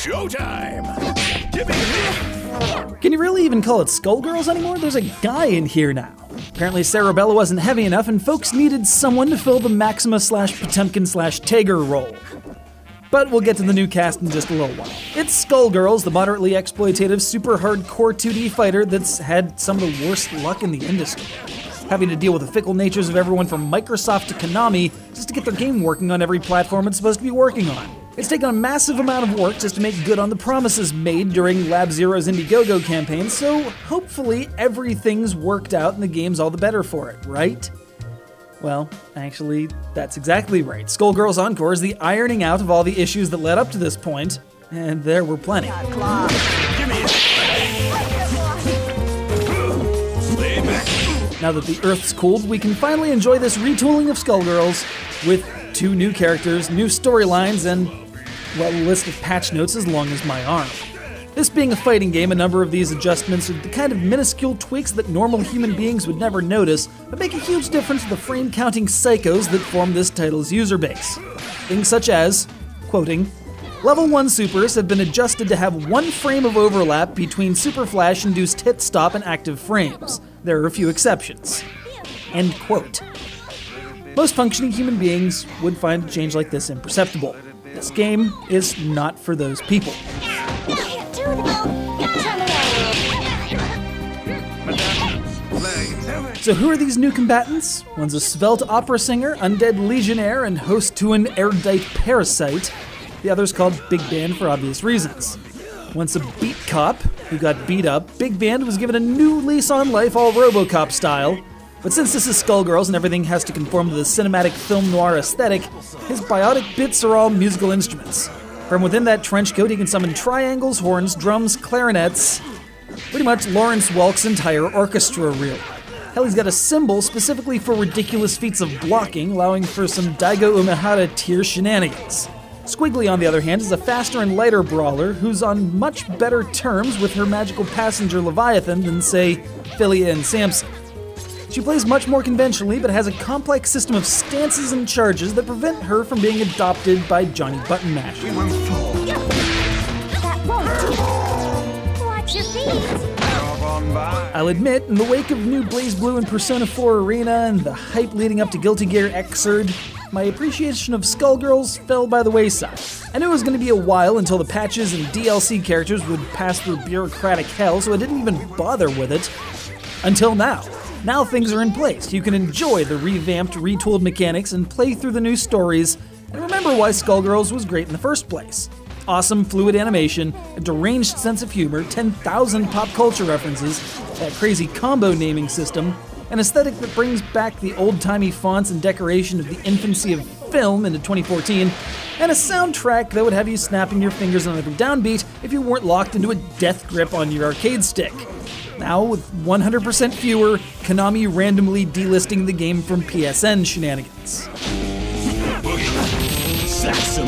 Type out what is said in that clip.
Showtime! Give me Can you really even call it Skullgirls anymore? There's a guy in here now. Apparently, Cerebella wasn't heavy enough, and folks needed someone to fill the Maxima slash Potemkin slash Tager role. But we'll get to the new cast in just a little while. It's Skullgirls, the moderately exploitative, super hardcore 2D fighter that's had some of the worst luck in the industry. Having to deal with the fickle natures of everyone from Microsoft to Konami just to get their game working on every platform it's supposed to be working on. It's taken a massive amount of work just to make good on the promises made during Lab Zero's Indiegogo campaign, so hopefully everything's worked out and the game's all the better for it, right? Well, actually, that's exactly right. Skullgirls Encore is the ironing out of all the issues that led up to this point, and there were plenty. Now that the Earth's cooled, we can finally enjoy this retooling of Skullgirls with two new characters, new storylines, and, well, a list of patch notes as long as my arm. This being a fighting game, a number of these adjustments are the kind of minuscule tweaks that normal human beings would never notice, but make a huge difference to the frame counting psychos that form this title's user base. Things such as, quoting, Level 1 supers have been adjusted to have one frame of overlap between super flash induced hit stop and active frames. There are a few exceptions. End quote. Most functioning human beings would find a change like this imperceptible. This game is not for those people. So, who are these new combatants? One's a svelte opera singer, undead legionnaire, and host to an erudite parasite. The other's called Big Band for obvious reasons. Once a beat cop who got beat up, Big Band was given a new lease on life, all Robocop style. But since this is Skullgirls and everything has to conform to the cinematic film noir aesthetic, his biotic bits are all musical instruments. From within that trench coat, he can summon triangles, horns, drums, clarinets, pretty much Lawrence Welk's entire orchestra reel. Hell, he's got a cymbal specifically for ridiculous feats of blocking, allowing for some Daigo Umehara tier shenanigans. Squigly, on the other hand, is a faster and lighter brawler who's on much better terms with her magical passenger Leviathan than, say, Filia and Samson. She plays much more conventionally, but has a complex system of stances and charges that prevent her from being adopted by Johnny Button Mash. That won't. Watch your feet. I'll admit, in the wake of new BlazBlue and Persona 4 Arena and the hype leading up to Guilty Gear Xrd, my appreciation of Skullgirls fell by the wayside. I knew it was going to be a while until the patches and DLC characters would pass through bureaucratic hell, so I didn't even bother with it. Until now. Now things are in place. You can enjoy the revamped, retooled mechanics and play through the new stories, and remember why Skullgirls was great in the first place. Awesome fluid animation, a deranged sense of humor, 10,000 pop culture references, that crazy combo naming system, an aesthetic that brings back the old timey fonts and decoration of the infancy of film into 2014, and a soundtrack that would have you snapping your fingers on every downbeat if you weren't locked into a death grip on your arcade stick. Now, with 100% fewer, Konami randomly delisting the game from PSN shenanigans. Sax